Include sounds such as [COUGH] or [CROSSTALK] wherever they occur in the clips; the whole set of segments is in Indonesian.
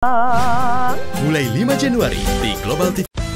Mulai 5 Januari di Global TV.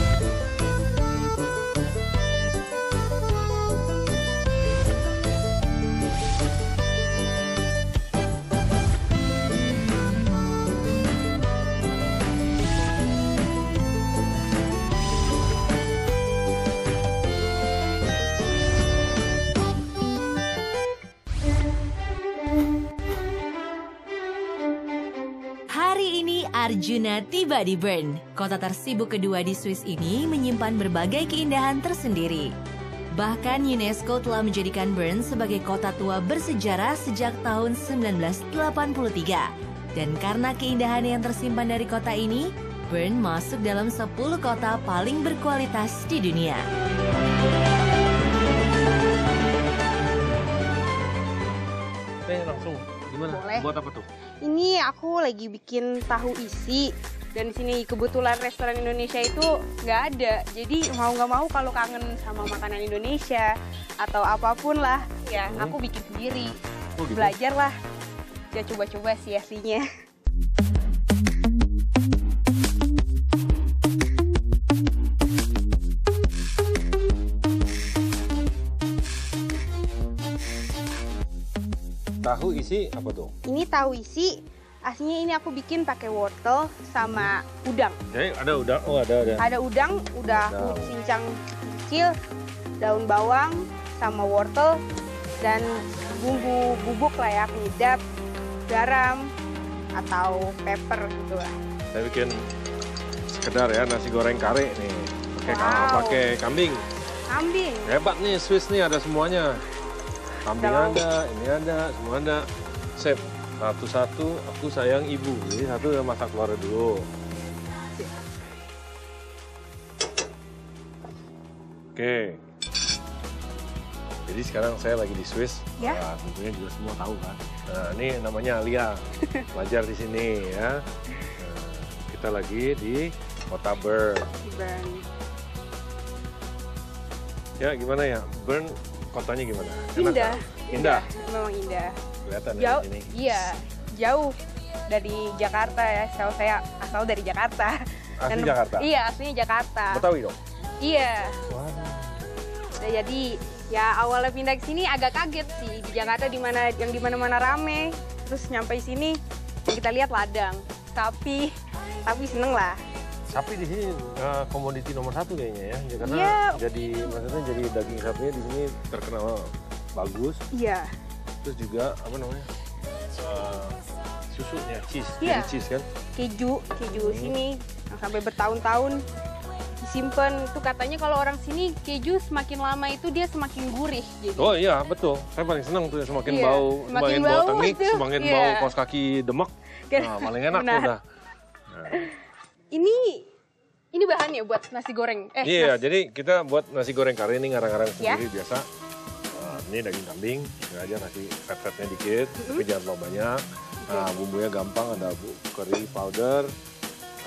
Arjuna tiba di Bern. Kota tersibuk kedua di Swiss ini menyimpan berbagai keindahan tersendiri. Bahkan UNESCO telah menjadikan Bern sebagai kota tua bersejarah sejak tahun 1983. Dan karena keindahan yang tersimpan dari kota ini, Bern masuk dalam 10 kota paling berkualitas di dunia. Teh langsung gimana? Boleh. Buat apa tuh? Ini aku lagi bikin tahu isi dan di sini kebetulan restoran Indonesia itu nggak ada. Jadi mau nggak mau kalau kangen sama makanan Indonesia atau apa pun lah, ya Hmm. aku bikin sendiri. Oh, gitu. Belajar lah. Ya coba-coba sih aslinya. Tahu isi apa tuh? Ini tahu isi aslinya ini aku bikin pakai wortel sama udang. Jadi ada udang. Oh ada ada. Ada udang, udah aku cincang kecil, daun bawang sama wortel dan bumbu bubuk lah ya, penyedap, garam atau pepper gitu lah. Saya bikin sekedar ya nasi goreng kare nih. Pakai Wow. pakai kambing. Kambing. Hebat nih Swiss nih ada semuanya. Kambing Kalau- ada, ini ada, semua ada. Chef, satu-satu aku sayang ibu. Jadi satu ya masak telur dulu. Oke. Jadi sekarang saya lagi di Swiss. Ya. Wah, tentunya juga semua tahu kan. Nah, ini namanya Alia. [LAUGHS] Pelajar di sini ya. Nah, kita lagi di kota Bern. Bern. Ya, gimana ya? Bern kotanya gimana? Enak Indah. kan? Indah. Memang indah. Kelihatan ya Jauh. di sini. Iya, jauh dari Jakarta ya. Kalau saya asal dari Jakarta. Asli Dan- Jakarta. Iya, aslinya Jakarta. Betawi dong. Iya. Nah, jadi ya awalnya pindah ke sini agak kaget sih di Jakarta di mana yang di mana-mana rame. Terus nyampe sini kita lihat ladang, sapi, tapi seneng lah. Sapi di sini eh, komoditi nomor satu kayaknya ya. Ya, Karena Iya. jadi maksudnya jadi daging sapinya di sini terkenal bagus. Iya, Terus juga apa namanya? eh, susunya cheese, Iya. jadi cheese kan? keju, keju Hmm. sini sampai bertahun-tahun disimpan. Itu katanya kalau orang sini keju semakin lama itu dia semakin gurih. Jadi Oh iya betul. Saya paling senang tuh semakin Iya, bau, semakin semakin bau bau tengik, itu, semakin iya. bau kaos kaki demek. Kan- Nah, paling enak tuh udah. Nah. Ini ini bahannya buat nasi goreng. Eh, Iya, jadi kita buat nasi goreng kari ini ngarang-ngarang Ya. sendiri biasa. Nah, ini daging kambing, sengaja kasih fat-fatnya dikit, tapi jangan terlalu banyak. Nah, bumbunya gampang, ada bu curry powder,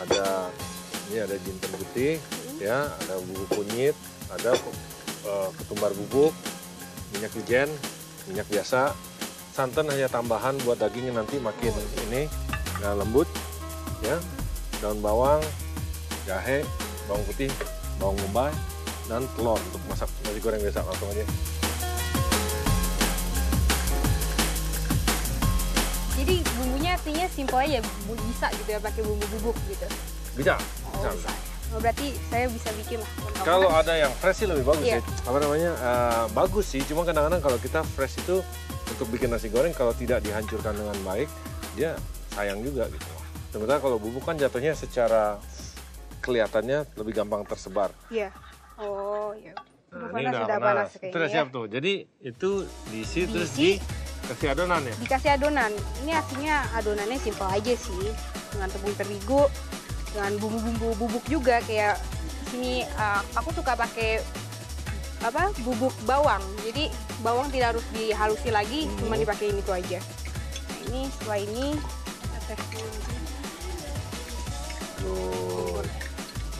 ada ini ada jinten putih, ya, ada bubuk kunyit, ada eh, ketumbar bubuk, minyak wijen, minyak biasa, santan hanya tambahan buat dagingnya nanti makin ini ya, lembut, ya, daun bawang, jahe, bawang putih, bawang bombay, dan telur untuk masak nasi goreng biasa langsung aja. Jadi bumbunya artinya simpel aja, bisa gitu ya pakai bumbu bubuk gitu. Bisa, Oh, bisa. bisa. Oh, berarti saya bisa bikin lah. Kalau ada yang fresh sih lebih bagus Iya. ya. Apa namanya? eh, bagus sih, cuma kadang-kadang kalau kita fresh itu untuk bikin nasi goreng kalau tidak dihancurkan dengan baik, dia sayang juga gitu. Sementara kalau bubuk kan jatuhnya secara kelihatannya lebih gampang tersebar. Iya. Oh, iya. Nah, ini udah sudah panas. panas udah ya. siap tuh. Jadi itu diisi terus Diisi. dikasih adonan ya. Dikasih adonan. Ini aslinya adonannya simpel aja sih. Dengan tepung terigu, dengan bumbu-bumbu bubuk juga kayak sini uh, aku suka pakai apa bubuk bawang. Jadi bawang tidak harus dihalusi lagi, Hmm. cuma dipakai ini tuh aja. Nah, ini setelah ini kita Waduh.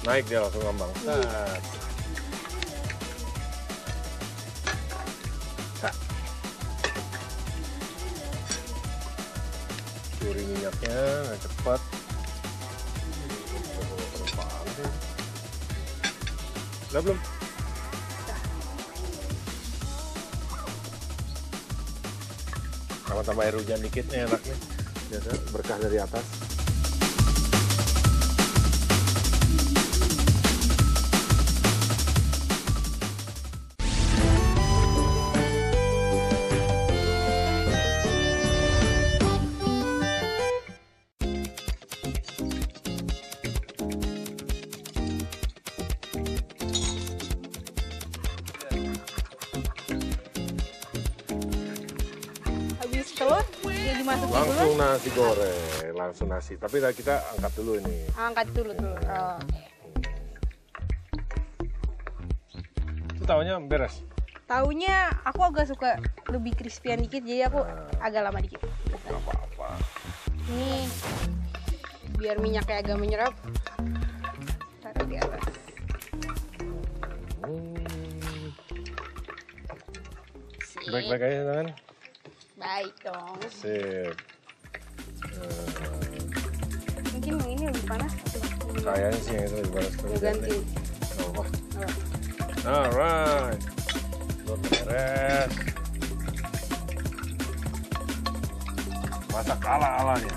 Naik dia langsung ngambang. Set. Curi minyaknya cepat. Udah belum? Tambah-tambah air hujan dikit eh, enak nih. Biasa berkah dari atas. Dimasukin dulu. Langsung nasi goreng, langsung nasi. Tapi nah, kita angkat dulu ini. Angkat dulu dulu. Oh, oke. Itu tahunya beres. Taunya aku agak suka lebih crispyan dikit, jadi aku agak lama dikit. Apa-apa. Ini biar minyaknya agak menyerap. Taruh di atas. Hmm. Baik-baik aja tangan. Baik dong. Sip. Eh, Mungkin yang ini lebih panas. Kayaknya sih yang itu lebih bagus. Gue ganti. Apa. Oh. Alright. Belum beres. Masak ala-alanya.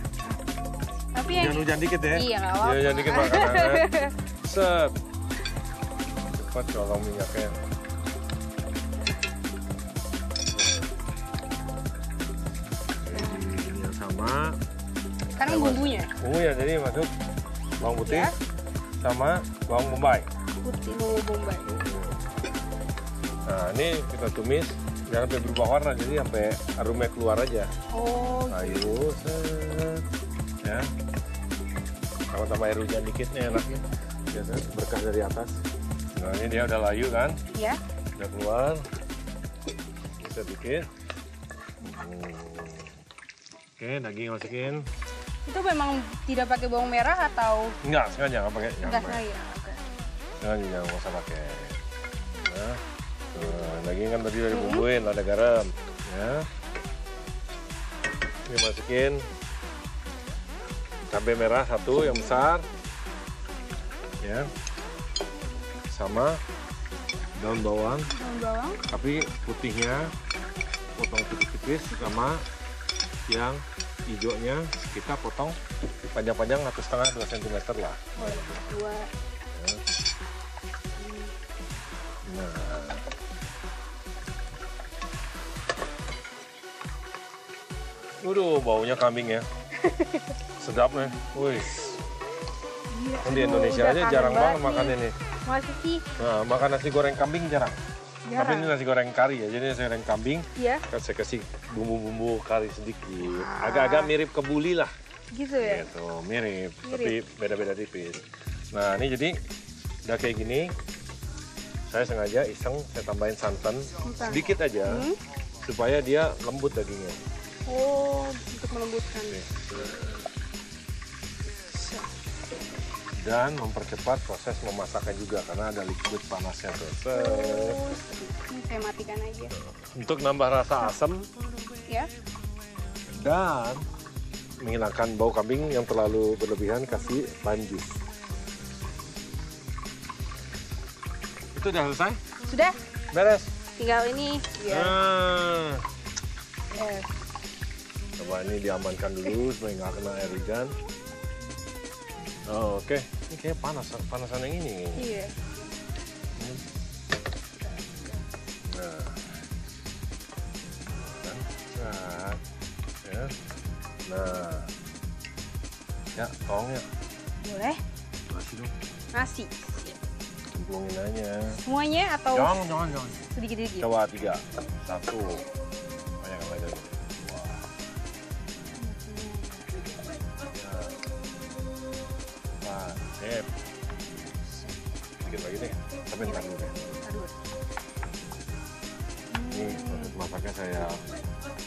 Tapi yang Hujan-hujan dikit ya. Iya, nggak apa-apa. Hujan dikit [LAUGHS] makanan. Set. Cepat colong minyaknya. Bumbunya Bumbu ya jadi masuk bawang putih Ya. sama bawang bombay. putih bumbu bombay. Nah ini kita tumis jangan sampai berubah warna jadi sampai aromanya keluar aja. Oh, Ayo, set. ya. Sama tambah air hujan dikit nih enaknya. Biasa berkah dari atas. Nah ini dia udah layu kan, ya. udah keluar. Kita dikit. Hmm. Oke, daging masukin. Itu memang tidak pakai bawang merah atau Enggak, sengaja nggak pakai. enggak sengaja? Oke. Sengaja nggak usah pakai. Nah, tuh, daging kan tadi udah dibumbuin, ada garam. Ya. Ini masukin cabai merah satu yang besar. Ya. Sama daun bawang, Daun bawang. tapi putihnya potong tipis-tipis sama yang hijaunya kita potong panjang-panjang satu setengah dua sentimeter lah. Dua. Nah. Waduh, baunya kambing ya. [LAUGHS] Sedap nih. Wih. Iya. Kan di Indonesia aja jarang banget makan ini. Masa sih? Nah, makan nasi goreng kambing jarang. Tapi Jarang. ini nasi goreng kari ya. Jadi nasi goreng kambing, Iya, kan saya kasih bumbu-bumbu kari sedikit. Ah. Agak-agak mirip kebuli lah. gitu ya. Gitu, mirip, Mirip. tapi beda-beda tipis. Nah, ini jadi udah kayak gini. Saya sengaja iseng saya tambahin santan Santan. sedikit aja Hmm. supaya dia lembut dagingnya. Oh, untuk melembutkan. Nih. Dan mempercepat proses memasaknya juga karena ada liquid panasnya tuh. Oh, ini saya matikan aja. Untuk nambah rasa asam Ya. dan menghilangkan bau kambing yang terlalu berlebihan kasih lime juice. Itu udah selesai? Sudah, Beres. tinggal ini biar Nah, eh, coba ini diamankan dulu supaya nggak kena air hujan. Oh, Oke, ini kayak panas, panasan yang ini. iya. Nah, nah, ya. Nah, ya, tolong ya, Boleh. kasih dong, Nasi. cemplungin aja. Semuanya atau Jangan, jangan, jangan. sedikit-sedikit? Coba tiga, satu, lagi deh, tapi ntar dulu deh. Aduh. Ini proses masaknya saya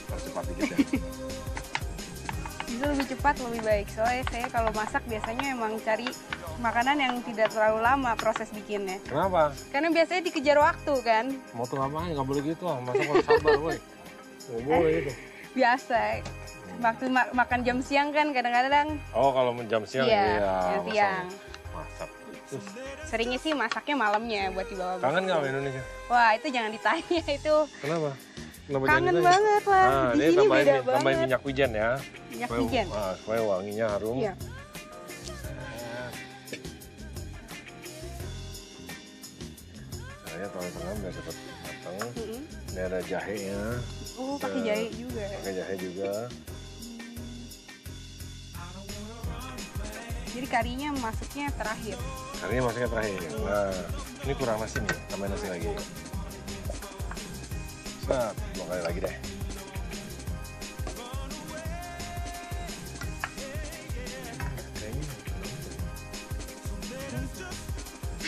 percepat dikit ya. [LAUGHS] Bisa lebih cepat lebih baik. Soalnya saya kalau masak biasanya emang cari makanan yang tidak terlalu lama proses bikinnya. Kenapa? Karena biasanya dikejar waktu kan. Mau tuh ngapain? Nggak boleh gitu lah. Masak harus sabar, woi. Nggak boleh gitu. Biasa. waktu ma- makan jam siang kan kadang-kadang Oh, kalau jam siang Iya, iya. jam siang. Masak. Terus seringnya sih masaknya malamnya buat dibawa. kangen nggak sama Indonesia? Wah itu jangan ditanya [LAUGHS] itu Kenapa? Kenapa kangen ditanya? banget lah. Nah, Di ini sini tambahin, beda tambahin banget. minyak wijen ya. Minyak Supaya- wijen. ah, supaya wanginya harum. Iya. Saya taruh tengah biar cepat matang. Mm-mm. Ini ada jahenya, Oh pakai Ya. jahe juga. pakai jahe juga. Jadi karinya masuknya terakhir. Karinya masuknya terakhir. Nah, ini kurang nasi nih, tambahin nasi lagi. Set, dua kali lagi deh.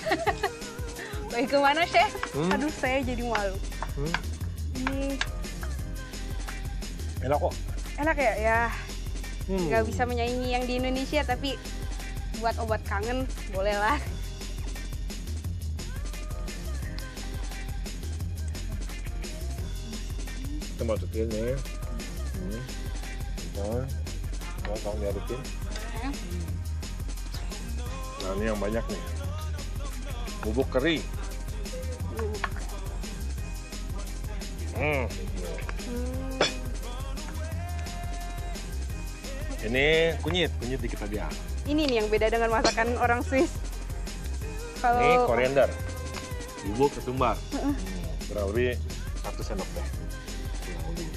[LAUGHS] Baik ke mana chef? Hmm. Aduh saya jadi malu. Hmm, Ini enak kok. enak ya? Ya Hmm. nggak bisa menyaingi yang di Indonesia tapi buat obat kangen boleh lah. Masukin nih. Hmm. Nah, tolong diadupin. Ya. Nah, ini yang banyak nih. Bubuk keri. Hmm. Hmm. Ini kunyit, kunyit dikit aja. Ini nih yang beda dengan masakan orang Swiss. Kalau Ini koriander. Bubuk ketumbar. Kurang lebih satu sendok lebih.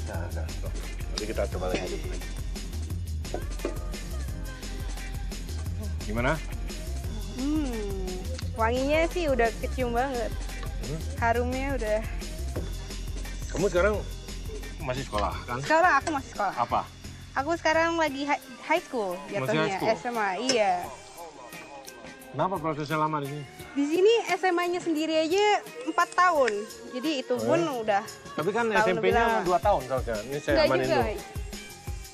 Nah, nah. Nanti kita coba lagi. Gimana? Hmm, wanginya sih udah kecium banget. Hmm? Harumnya udah. Kamu sekarang masih sekolah kan? Sekarang aku masih sekolah. Apa? Aku sekarang lagi high school jatuhnya, high school? SMA. Iya. Kenapa prosesnya lama di sini? Di sini SMA-nya sendiri aja 4 tahun. Jadi itu pun Eh? udah Tapi kan SMP-nya. 2 tahun seharusnya. Ini saya enggak amanin juga. dulu.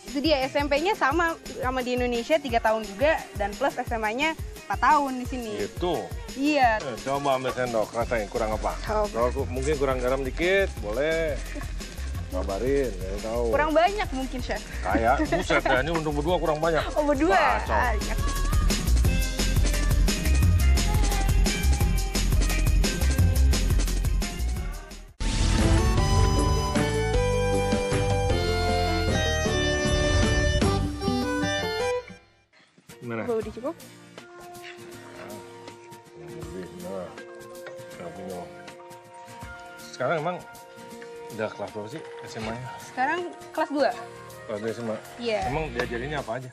Itu dia SMP-nya sama sama di Indonesia 3 tahun juga dan plus SMA-nya 4 tahun di sini. Gitu. Iya. Eh, coba ambil sendok, rasain kurang apa? Coba. Kalau mungkin kurang garam dikit, boleh. Kabarin, ya tahu. Kurang banyak mungkin, Chef. Kayak, [LAUGHS] buset ya, ini untuk berdua kurang banyak. Oh, berdua. Kacau. Iya. Gimana? Udah udah cukup? Yang lebih, nah. Sekarang emang udah kelas berapa sih SMA-nya? Sekarang kelas 2. Kelas dua SMA. Iya. Emang diajarinnya apa aja?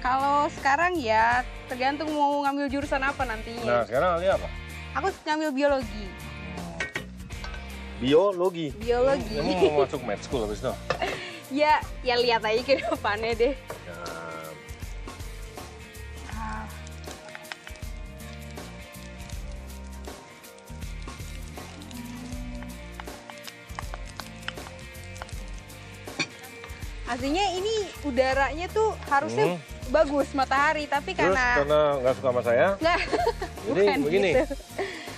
Kalau sekarang ya tergantung mau ngambil jurusan apa Nah, nantinya. sekarang Ali apa? Aku ngambil biologi. Biologi. Biologi. Emang mau masuk med school habis itu? [LAUGHS] Ya, ya lihat aja ke depannya deh. Aslinya ini udaranya tuh harusnya Hmm. bagus matahari, tapi terus karena karena nggak suka sama saya, nggak [LAUGHS] Jadi bukan begini. gitu.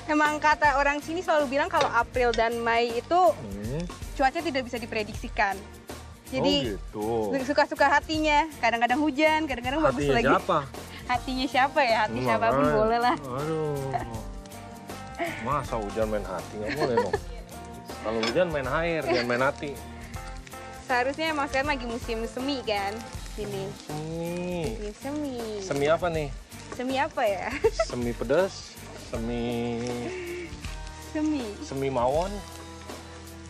Emang kata orang sini selalu bilang kalau April dan Mei itu hmm. cuaca tidak bisa diprediksikan. oh Jadi gitu. suka-suka hatinya. Kadang-kadang hujan, kadang-kadang bagus Hatinya lagi. siapa? [LAUGHS] Hatinya siapa ya? Hati Hmm, siapa pun boleh lah. Aduh. [LAUGHS] Masa hujan main hati nggak boleh dong. Kalau hujan main air, jangan main hati. Seharusnya emang sekarang lagi musim semi kan sini. Semi. Musim semi. Semi apa nih? Semi apa ya? [LAUGHS] Semi pedas, semi semi. semi mawon,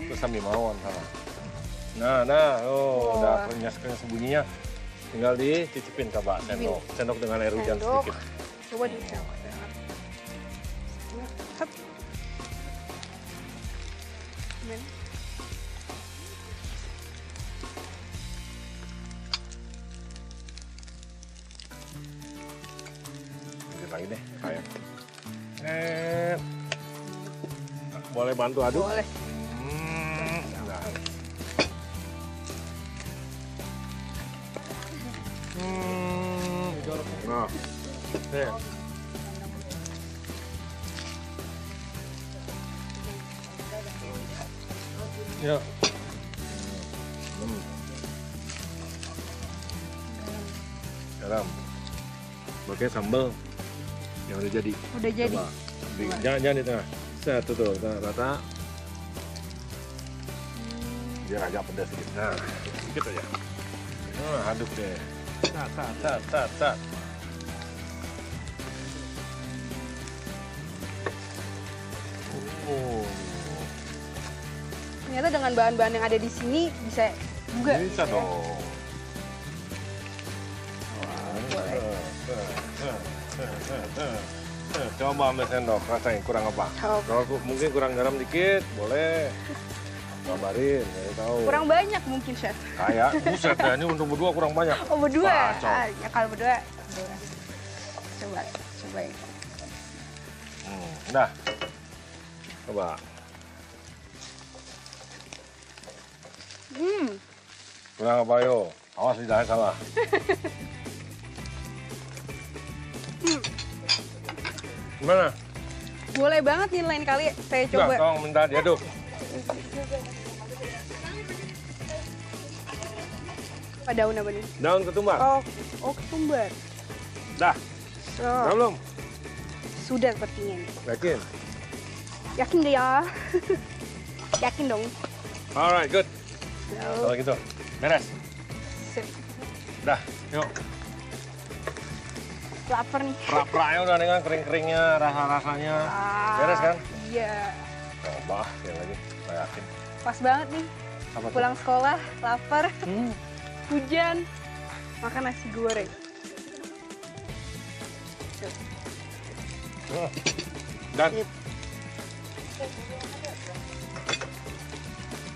terus semi mawon sama. Nah, nah, oh, Wah. udah kenyas-kenyas bunyinya. Tinggal dicicipin coba sendok. Sendok dengan air hujan sedikit. Coba di. Kayak. Eh, boleh bantu aduk? Boleh. Hmm, nah. Hmm, nah, nih. Ya. Hmm. garam. Pakai sambal yang udah jadi. Udah jadi. Coba. Di- jangan jangan di tengah. Set tuh tuh tengah rata. Biar agak pedas sedikit. Nah, sedikit aja. Nah, aduk deh. Sat, sat, sat, sat, sat. Oh, Ternyata dengan bahan-bahan yang ada di sini bisa juga. bisa ya. dong. boleh. Coba ambil sendok, rasain kurang apa. Coba. Kalau mungkin kurang garam dikit, boleh. Kabarin, saya tahu. Kurang banyak mungkin chef. Kayak, buset ya, ini untuk berdua kurang banyak. Oh berdua. Kacau. Ah, ya kalau berdua. berdua. Coba, coba. Hmm, dah. Coba. Hmm, Kurang apa yo? Awas lidahnya salah. [LAUGHS] Gimana? boleh banget nih lain kali saya Coba. coba. tolong minta diaduk. Apa daun apa nih? Daun ketumbar. Oh, oh ketumbar. Dah. So, Udah belum? sudah sepertinya nih. Yakin? Yakin deh ya. [LAUGHS] Yakin dong. Alright, good. So, Kalau gitu, beres. sip. Dah, yuk. Lapar nih. Pra-pranya udah dengan kering-keringnya, rasa-rasanya. Ah, Beres kan? Iya. Coba, sekali lagi. Saya yakin. Pas banget nih. Apa tuh? Pulang sekolah, lapar, Hmm. hujan, makan nasi goreng. Tuh. Hmm. Dan. Sip.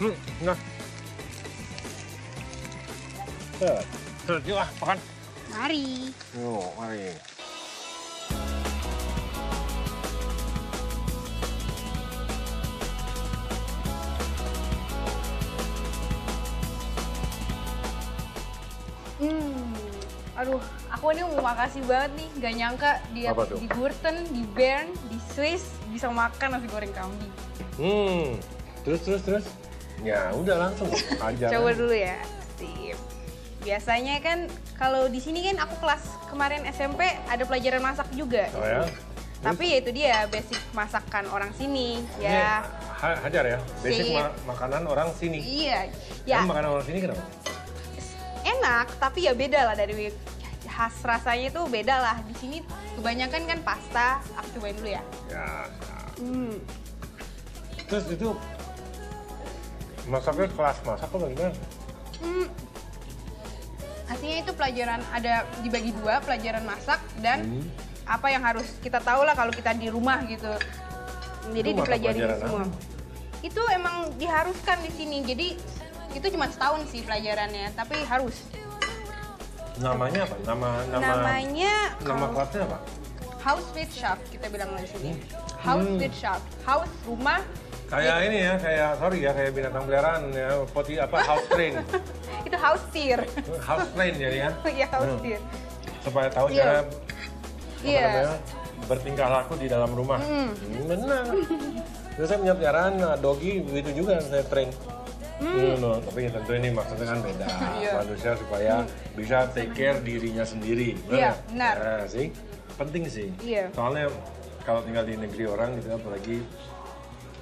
Hmm, nah. Set. Set, yuk ah, makan. Mari. Yuk, mari. Hmm. Aduh, aku ini mau makasih banget nih. Gak nyangka di, Apa tuh? di Gurten, di Bern, di Swiss bisa makan nasi goreng kambing. Hmm, terus, terus, terus. Ya, udah langsung [LAUGHS] aja. Coba dulu ya. Sip. Biasanya kan kalau di sini kan aku kelas kemarin SMP ada pelajaran masak juga. Oh ya? Tapi ya itu dia basic masakan orang sini Ini ya. ha- hajar ya, basic Sip. ma- makanan orang sini. Iya. Ya Emang makanan orang sini kenapa? enak tapi ya beda lah dari khas rasanya itu beda lah. Di sini kebanyakan kan pasta. Aku cobain dulu ya. Ya, Hmm. terus itu masaknya kelas masak apa gimana? Hmm. Artinya itu pelajaran ada dibagi dua, pelajaran masak dan Hmm. apa yang harus kita tahu lah kalau kita di rumah gitu. Jadi dipelajari semua. apa? Itu emang diharuskan di sini. Jadi itu cuma setahun sih pelajarannya, tapi harus. Namanya apa? Nama nama Namanya nama kelasnya apa? House with Shop kita bilang di sini. House Hmm. with Shop. House rumah. Kayak ini ya, kayak sorry ya, kayak binatang peliharaan ya, poti apa house train, [LAUGHS] Itu house tier. house train jadi ya, [LAUGHS] Iya house Hmm. tier. supaya tahu Iya. cara Iya. namanya, bertingkah laku di dalam rumah. Hmm. Hmm, benar. Terus saya punya peliharaan nah, doggy begitu juga saya train. Hmm. no, tapi tentu ini maksudnya kan beda. [LAUGHS] Iya. Manusia supaya bisa take care dirinya sendiri. Iya, nggak? benar. Nah, sih penting sih. Iya. Soalnya kalau tinggal di negeri orang gitu apalagi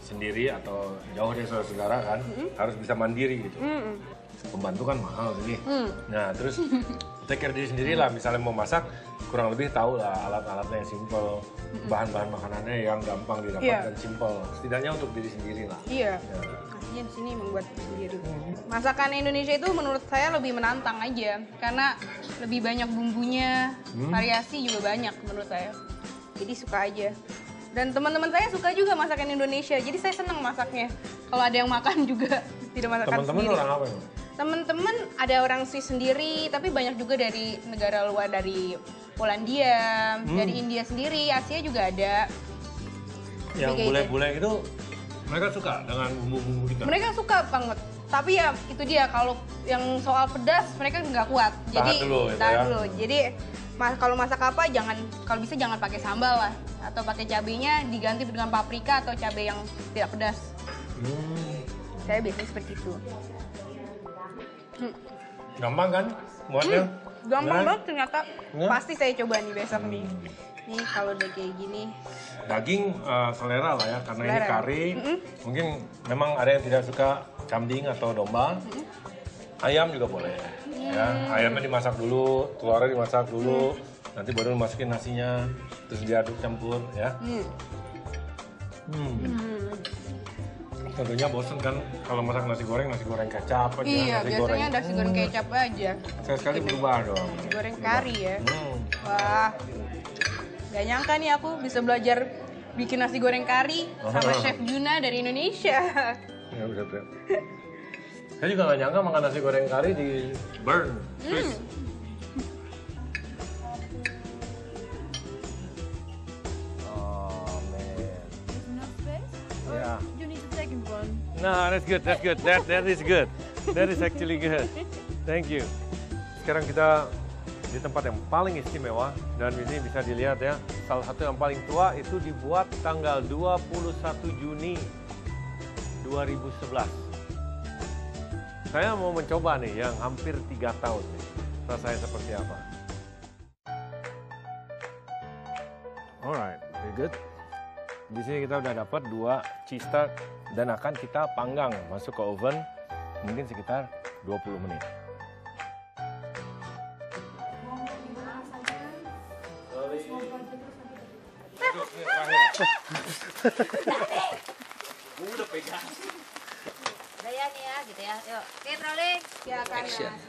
sendiri atau jauh dari saudara-saudara kan harus bisa mandiri gitu. Hmm. Pembantu kan mahal sih. Hmm. Nah terus [LAUGHS] take care diri sendiri lah. Misalnya mau masak kurang lebih tahu lah alat-alatnya yang simple, bahan-bahan makanannya yang gampang didapat Iya. dan simple. Setidaknya untuk diri sendiri lah. Iya. Ya. Aslinya di sini membuat sendiri. Masakan Indonesia itu menurut saya lebih menantang aja karena lebih banyak bumbunya, Hmm. variasi juga banyak menurut saya. Jadi suka aja. Dan teman-teman saya suka juga masakan Indonesia. Jadi saya senang masaknya. Kalau ada yang makan juga [LAUGHS] tidak masakan Teman-teman sendiri. orang apa ya? Teman-teman ada orang Swiss sendiri, tapi banyak juga dari negara luar dari Polandia, Hmm. dari India sendiri, Asia juga ada. Yang gitu. bule-bule itu mereka suka dengan bumbu-bumbu kita. Mereka suka banget. Tapi ya itu dia kalau yang soal pedas mereka nggak kuat. Jadi dulu gitu tahan ya. dulu. Jadi mas kalau masak apa jangan kalau bisa jangan pakai sambal lah atau pakai cabenya diganti dengan paprika atau cabai yang tidak pedas. Hmm, Saya biasanya seperti itu. gampang kan buatnya? Gampang Nah. banget ternyata. Nah. Pasti saya coba nih besok nih. Nih kalau udah kayak gini. Daging eh, selera lah ya, karena ini Selera. kari. Mungkin memang ada yang tidak suka kambing atau domba. Ayam juga boleh. Ya, ayamnya dimasak dulu, telurnya dimasak dulu, nanti baru dimasukin nasinya, terus diaduk campur ya. Hmm. Hmm. Tentunya bosen kan kalau masak nasi goreng, nasi goreng kecap aja, Iya, nasi biasanya goreng. nasi goreng kecap aja. Saya sekali berubah dong. Nasi goreng kari ya. Hmm. Wah, gak nyangka nih aku bisa belajar bikin nasi goreng kari sama. [LAUGHS] Chef Juna dari Indonesia. Ya, bisa, [LAUGHS] bisa. Saya juga gak nyangka makan nasi goreng kari di Bern, Swiss. Oh man. Yeah. You need to take one. No, that's good, that's good. That that is good. That is actually good. Thank you. Sekarang kita di tempat yang paling istimewa dan ini bisa dilihat ya. Salah satu yang paling tua itu dibuat tanggal 21 Juni 2011. Saya mau mencoba nih yang hampir tiga tahun nih. Rasanya seperti apa? Alright, very good. Di sini kita udah dapat dua cheese tart dan akan kita panggang masuk ke oven mungkin sekitar 20 menit. Udah [LAUGHS] ya nih ya